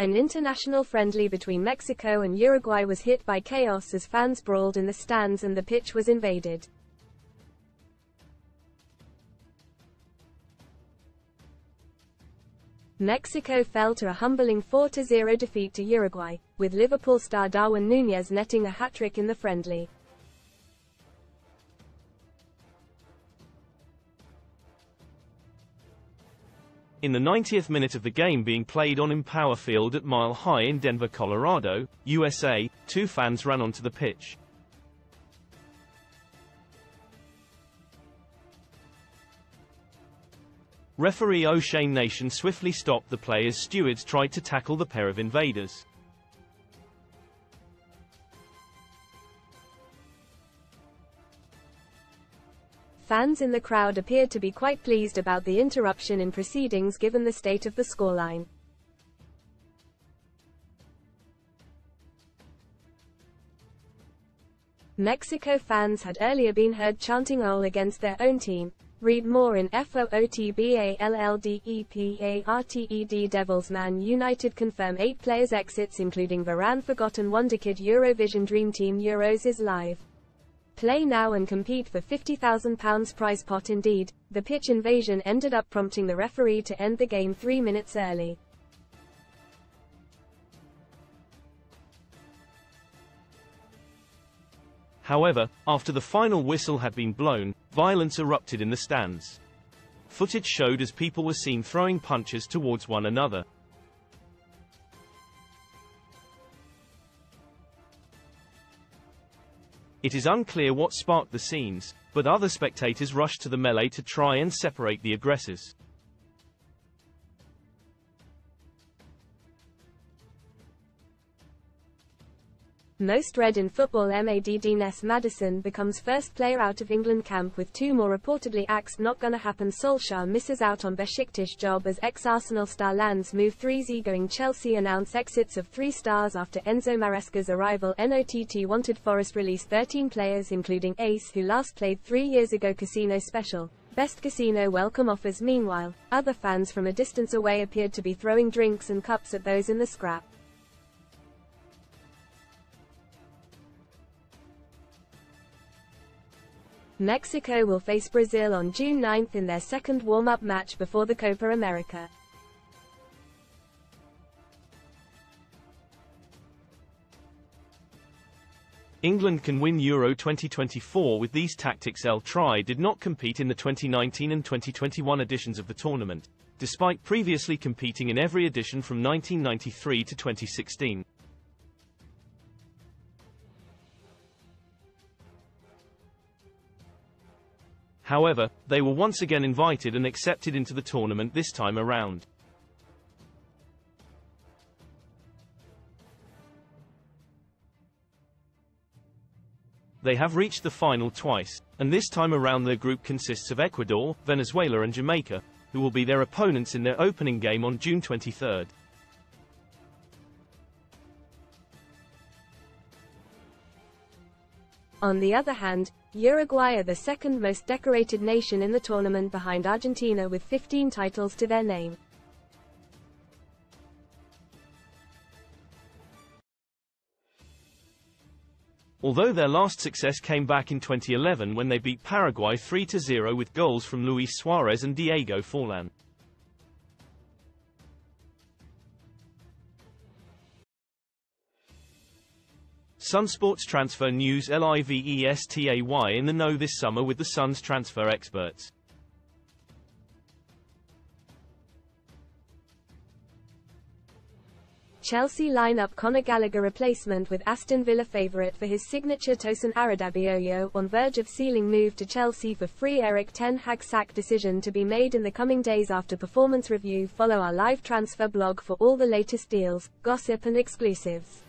An international friendly between Mexico and Uruguay was hit by chaos as fans brawled in the stands and the pitch was invaded. Mexico fell to a humbling 4-0 defeat to Uruguay, with Liverpool star Darwin Núñez netting a hat-trick in the friendly. In the 90th minute of the game being played on Empower Field at Mile High in Denver, Colorado, USA, two fans ran onto the pitch. Referee Oshane Nation swiftly stopped the play as stewards tried to tackle the pair of invaders. Fans in the crowd appeared to be quite pleased about the interruption in proceedings given the state of the scoreline. Mexico fans had earlier been heard chanting OL against their own team. Read more in FOOTBALLDEPARTED Devils Man United confirm 8 players exits including Varane Forgotten Wonderkid Eurovision Dream Team Euros is live. Play now and compete for £50,000 prize pot indeed. The pitch invasion ended up prompting the referee to end the game three minutes early. However, after the final whistle had been blown, violence erupted in the stands. Footage showed as people were seen throwing punches towards one another. It is unclear what sparked the scenes, but other spectators rushed to the melee to try and separate the aggressors. Most read in football MADD Ness Maddison becomes first player out of England camp with two more reportedly axed not gonna happen Solskjaer misses out on Besiktas job as ex-Arsenal star lands move 3 going Chelsea announce exits of three stars after Enzo Maresca's arrival NOTT wanted Forest release 13 players including Ace who last played three years ago Casino Special. Best Casino welcome offers Meanwhile, other fans from a distance away appeared to be throwing drinks and cups at those in the scrap. Mexico will face Brazil on June 9 in their second warm-up match before the Copa America. England can win Euro 2024 with these tactics El Tri did not compete in the 2019 and 2021 editions of the tournament, despite previously competing in every edition from 1993 to 2016. However, they were once again invited and accepted into the tournament this time around. They have reached the final twice, and this time around their group consists of Ecuador, Venezuela and Jamaica, who will be their opponents in their opening game on June 23. On the other hand, Uruguay are the second most decorated nation in the tournament behind Argentina with 15 titles to their name. Although their last success came back in 2011 when they beat Paraguay 3-0 with goals from Luis Suarez and Diego Forlan. Sun Sports Transfer News LIVESTAY in the know this summer with the Suns transfer experts. Chelsea lineup Conor Gallagher replacement with Aston Villa favourite for his signature Tosin Adarabioyo on verge of sealing move to Chelsea for free Erik Ten Hag sack decision to be made in the coming days after performance review follow our live transfer blog for all the latest deals, gossip and exclusives.